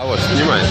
А вот, снимай.